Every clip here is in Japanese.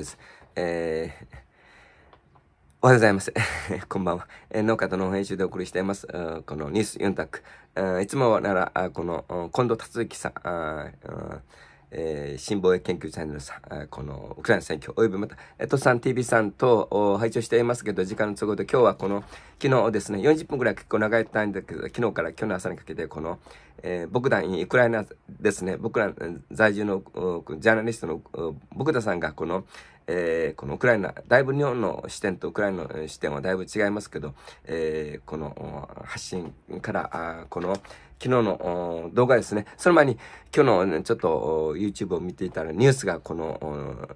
です。えー、おはようございます。こんばんは。えー、農家との編集でお送りしています。このニュースユンタク。いつもなら、この、近藤達之さん、えー、新防衛研究チャンネルさん、このウクライナ選挙、およびまた、えっとさん TV さんと拝聴していますけど、時間の都合で今日はこの、昨日ですね、40分くらい結構長いタイムだけど、昨日から今日の朝にかけて、この、えー、僕団ウクライナですね、僕ら在住のジャーナリストの僕田さんがこの、えー、このウクライナ、だいぶ日本の視点とウクライナの視点はだいぶ違いますけど、えー、この発信から、あこの昨日の動画ですね。その前に今日の、ちょっと YouTube を見ていたらニュースがこの、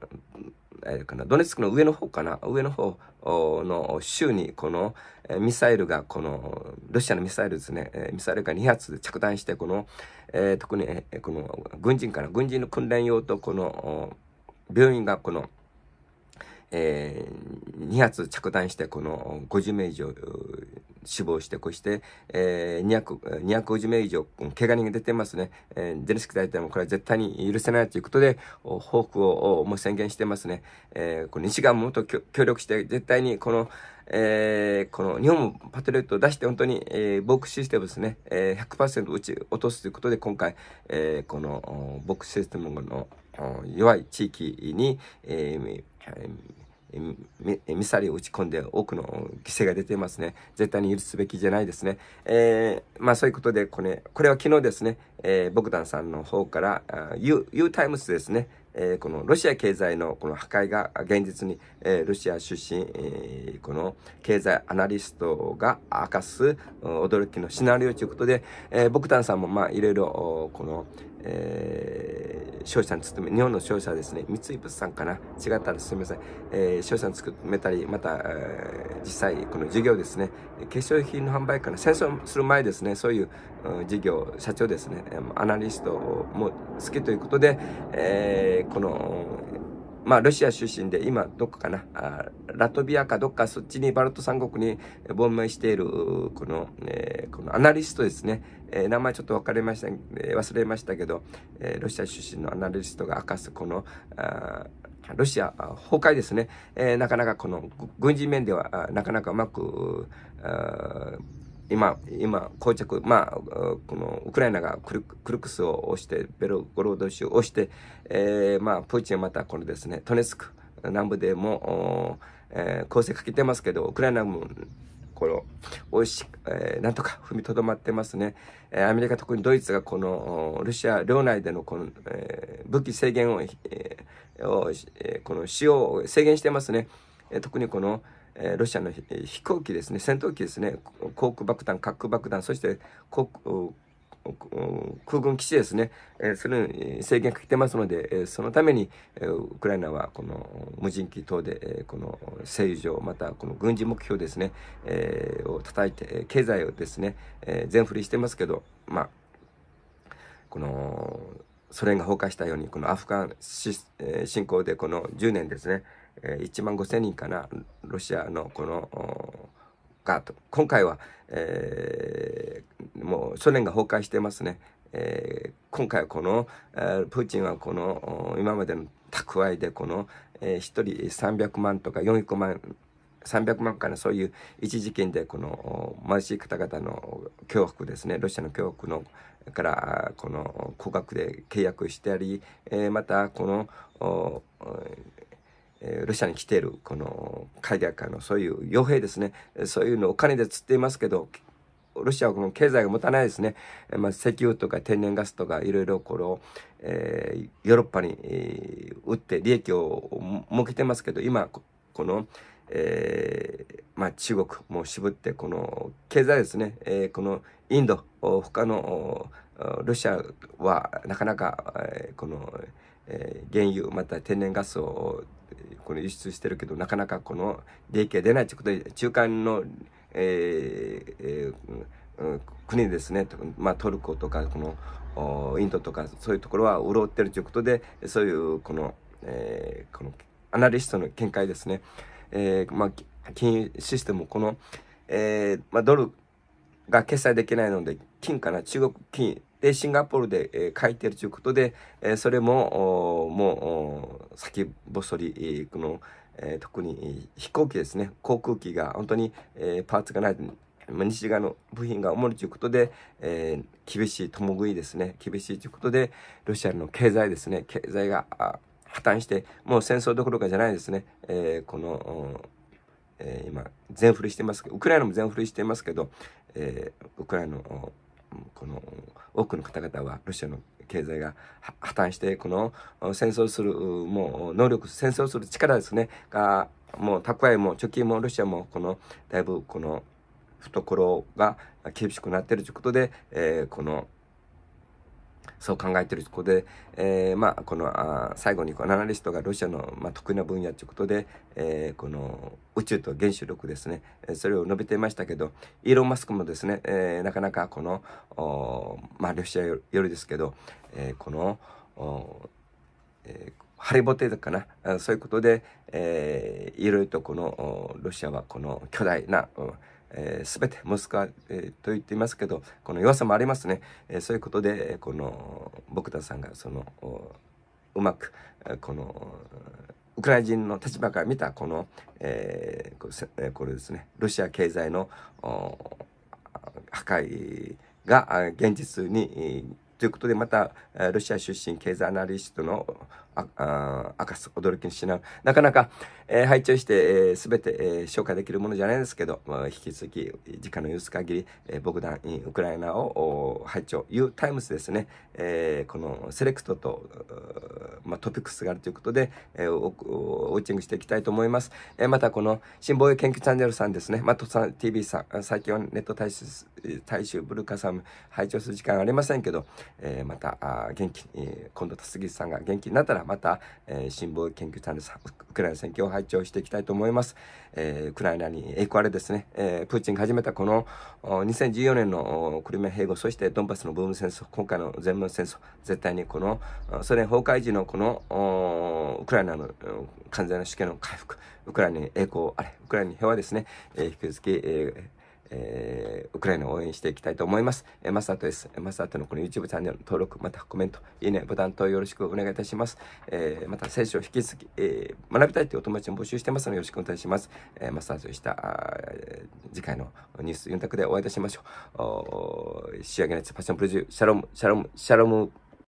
えー、かなドネツクの上の方かな上の方の州にこのミサイルがこのロシアのミサイルですねミサイルが2発着弾してこの、えー、特にこの軍人から軍人の訓練用とこの病院がこのえー、2発着弾して、この50名以上死亡して、こうして、えー、200、250名以上、怪我人が出てますね。えー、ゼレンスキー大統領もこれは絶対に許せないということで、報復をもう宣言してますね。えー、この西側ももっと協力して、絶対にこの、えー、この日本もパトリオットを出して本当に、えー、防空システムですね、えー、100%打ち落とすということで今回、えー、この防空システムの弱い地域に、えーミサイルを撃ち込んで多くの犠牲が出ていますね。絶対に許すべきじゃないですね。えー、まあそういうことで、これ、これは昨日ですね、えー、ボグダンさんの方から、ユータイムスですね、えー、このロシア経済のこの破壊が現実に、えー、ロシア出身、えー、この経済アナリストが明かす驚きのシナリオということで、えー、ボクタンさんもまあいろいろこの、えー、商社に勤め、日本の商社ですね、三井物産かな？違ったらすみません。えー、商社に勤めたり、また、えー、実際、この事業ですね、化粧品の販売から、戦争する前ですね、そういう、事業、社長ですね、アナリストも好きということで、えー、この、まあ、ロシア出身で、今、どこかな、あラトビアかどっか、そっちにバルト三国に亡命している、この、えー、このアナリストですね。えー、名前ちょっと分かりました、えー、忘れましたけど、えー、ロシア出身のアナリストが明かす、この、あロシア崩壊ですね。えー、なかなかこの軍事面ではなかなかうまく、今、今、膠着、まあ、この、ウクライナがクルクルクスを押して、ベロゴロード州を押して、えー、まあ、プーチンはまたこのですね、トネスク南部でも、えー、攻勢かけてますけど、ウクライナも、この、おいし、えー、なんとか踏みとどまってますね。えー、アメリカ、特にドイツがこの、ロシア領内でのこの、えー、武器制限を、えー、をえー、この使用を制限してますね。えー、特にこの、えー、ロシアの飛行機ですね、戦闘機ですね、航空爆弾、核爆弾、そして航空空軍基地ですね、えー、それに制限かけてますので、えー、そのために、えー、ウクライナはこの無人機等で、えー、この制御、またこの軍事目標ですね、えー、を叩いて、経済をですね、えー、全振りしてますけど、まあ、このソ連が崩壊したように、このアフガン侵攻でこの10年ですね、え1万5千人かな、ロシアのこの、が、今回は、えー、もうソ連が崩壊してますね。えー、今回はこの、えー、プーチンはこの、今までの蓄えでこの、えー、1人300万とか400万、300万かな、そういう一時金でこの貧しい方々の脅迫ですね、ロシアの脅迫のからこの高額で契約してあり、えー、またこのロシアに来ているこの海外からのそういう傭兵ですねそういうのお金で釣っていますけどロシアはこの経済が持たないですね、まあ、石油とか天然ガスとかいろいろこの、えー、ヨーロッパに、えー、売って利益を儲けてますけど今この、えー、まあ、中国も渋ってこの経済ですね、えー、このインド他のロシアはなかなか、えー、この、えー、原油また天然ガスをこの輸出してるけどなかなかこの利益が出ないということで中間の、えーえー、国ですね、まあ、トルコとかこのインドとかそういうところは潤ってるということでそういうこの,、えー、このアナリストの見解ですね、えーまあ、金融システムこの、えーまあ、ドルが決済できないので金かな？中国金で、シンガポールで、えー、書いてるということで、えー、それも、もう、先細り、この、えー、特に飛行機ですね、航空機が本当に、えー、パーツがない、西側の部品が重いということで、えー、厳しい共食いですね、厳しいということで、ロシアの経済ですね、経済が破綻して、もう戦争どころかじゃないですね、え、この、え、今、全振りしてます、ウクライナも全振りしてますけど、え、ウクライナの、この、多くの方々はロシアの経済が破綻して、この戦争する、もう能力、戦争する力ですね、が、もう蓄えも貯金もロシアも、この、だいぶこの、懐が厳しくなってるということで、えー、この、そう考えてるとこで、えー、まあ、この、あ最後にこのアナリストがロシアの、まあ、得意な分野ということで、えー、この宇宙と原子力ですね、えそれを述べていましたけど、イーロン・マスクもですね、えー、なかなかこの、おまあ、ロシアよりですけど、え、この、おえーハリボテかな？そういうことで、えー、いろいろとこのロシアはこの巨大な、えー、全てモスクワ、えー、と言っていますけどこの弱さもありますね、えー、そういうことでこの僕田さんがそのうまくこのウクライナ人の立場から見たこの、えー、これですねロシア経済の破壊が現実にということでまたロシア出身経済アナリストのあ明かす驚きにしななかなか、えー、拝聴して、えー、全て、えー、紹介できるものじゃないですけど、まあ、引き続き時間の許す限り、えー、僕団ウクライナを拝聴。いうタイムスですね、えー、このセレクトと、まあ、トピックスがあるということで、えー、ウォッチングしていきたいと思います、えー、またこの新防衛研究チャンネルさんですね。マットさん TV さん最近はネット大衆大衆ブルカさん拝聴する時間ありませんけど、えー、またあ元気に今度辰木さんが元気になったらまた、えー、新聞研究チャンネルさん、ウクライナ選挙を拝聴していきたいと思います。えー、ウクライナに栄光あれですね、えー、プーチンが始めたこの2014年のクリミア併合、そしてドンバスのブーム戦争、今回の全面戦争、絶対にこのソ連崩壊時のこのウクライナの完全な主権の回復、ウクライナに栄光あれ、ウクライナに平和ですね、えー、引き続き、えーえー、ウクライナを応援していきたいと思います。えー、マサトです。マサトのこの YouTube チャンネル登録、またコメント、いいね、ボタンとよろしくお願いいたします。えー、また聖書を引き続き、えー、学びたいというお友達も募集してますのでよろしくお願いします。えー、マサトした、次回のニュース4択でお会いいたしましょう。仕上げのやつ、パッションプロデュー、シャロム、シャロム、シャロム。